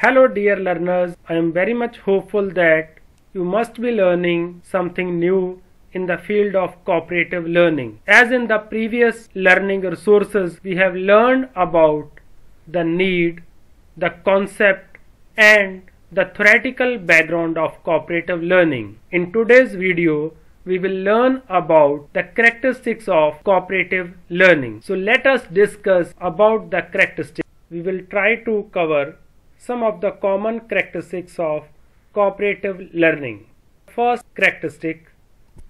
Hello dear learners, I am very much hopeful that you must be learning something new in the field of cooperative learning. As in the previous learning resources, we have learned about the need, the concept and the theoretical background of cooperative learning. In today's video, we will learn about the characteristics of cooperative learning. So let us discuss about the characteristics. We will try to cover some of the common characteristics of cooperative learning. First characteristic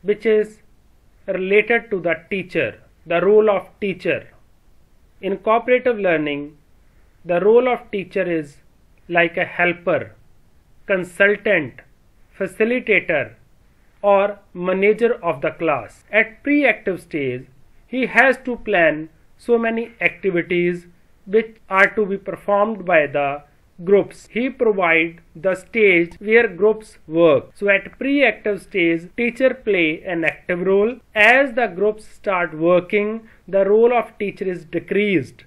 which is related to the teacher, the role of teacher. In cooperative learning, the role of teacher is like a helper, consultant, facilitator, or manager of the class. At pre-active stage, he has to plan so many activities which are to be performed by the groups. He provide the stage where groups work. So at pre-active stage, teacher play an active role. As the groups start working, the role of teacher is decreased.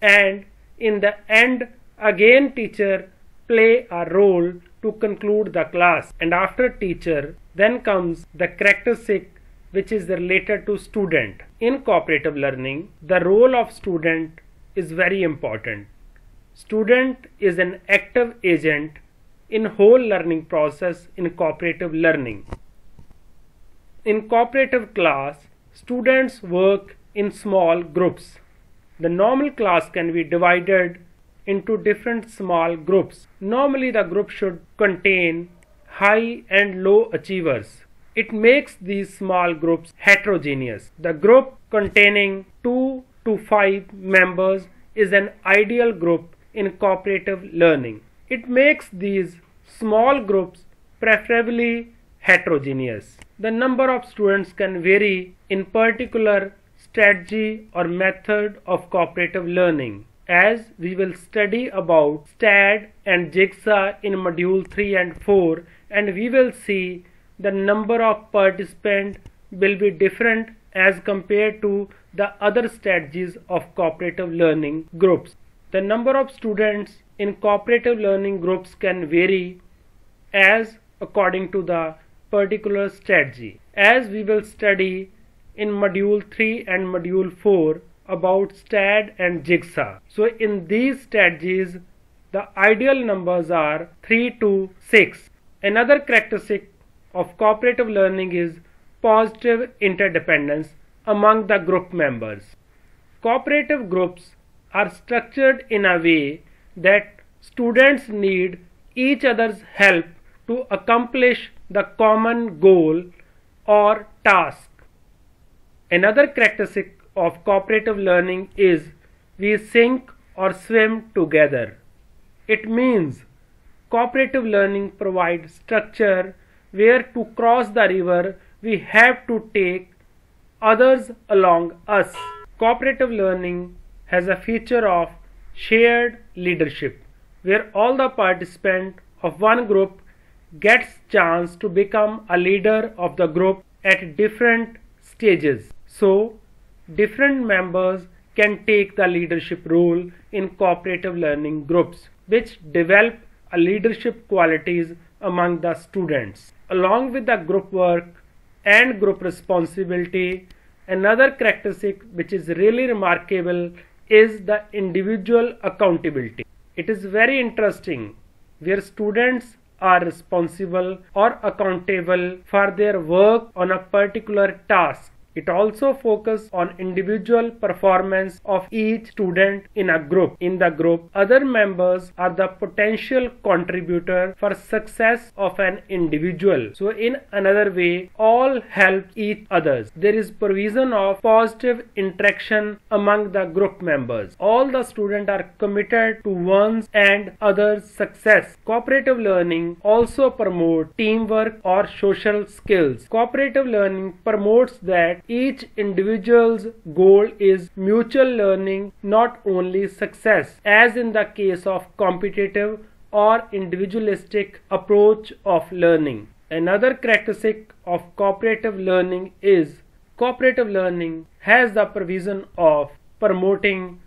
And in the end, again teacher play a role to conclude the class. And after teacher, then comes the characteristic which is related to student. In cooperative learning, the role of student is very important Student is an active agent in whole learning process in cooperative learning. In cooperative class, students work in small groups. The normal class can be divided into different small groups. Normally the group should contain high and low achievers. It makes these small groups heterogeneous. The group containing 2 to 5 members is an ideal group in cooperative learning. It makes these small groups preferably heterogeneous. The number of students can vary in particular strategy or method of cooperative learning as we will study about STAD and Jigsaw in module 3 and 4 and we will see the number of participants will be different as compared to the other strategies of cooperative learning groups. The number of students in cooperative learning groups can vary as according to the particular strategy. As we will study in module 3 and module 4 about STAD and Jigsaw. So in these strategies the ideal numbers are 3 to 6. Another characteristic of cooperative learning is positive interdependence among the group members. Cooperative groups are structured in a way that students need each other's help to accomplish the common goal or task. Another characteristic of cooperative learning is we sink or swim together. It means cooperative learning provides structure where to cross the river we have to take others along us. Cooperative learning has a feature of shared leadership where all the participants of one group gets chance to become a leader of the group at different stages. So different members can take the leadership role in cooperative learning groups which develop a leadership qualities among the students. Along with the group work and group responsibility another characteristic which is really remarkable is the individual accountability. It is very interesting where students are responsible or accountable for their work on a particular task it also focuses on individual performance of each student in a group. In the group, other members are the potential contributor for success of an individual. So in another way, all help each others. There is provision of positive interaction among the group members. All the students are committed to one's and others' success. Cooperative learning also promotes teamwork or social skills. Cooperative learning promotes that each individual's goal is mutual learning, not only success, as in the case of competitive or individualistic approach of learning. Another characteristic of cooperative learning is cooperative learning has the provision of promoting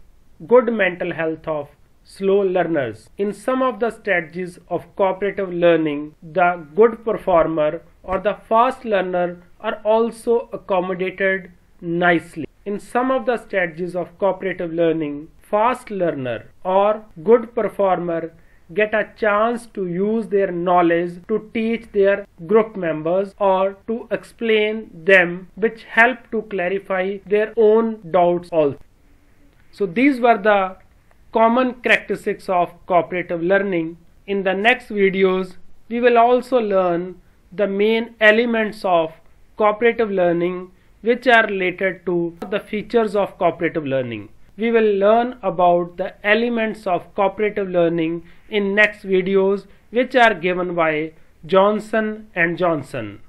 good mental health of slow learners. In some of the strategies of cooperative learning, the good performer or the fast learner are also accommodated nicely. In some of the strategies of cooperative learning, fast learner or good performer get a chance to use their knowledge to teach their group members or to explain them which help to clarify their own doubts also. So these were the common characteristics of cooperative learning. In the next videos we will also learn the main elements of cooperative learning which are related to the features of cooperative learning we will learn about the elements of cooperative learning in next videos which are given by Johnson and Johnson.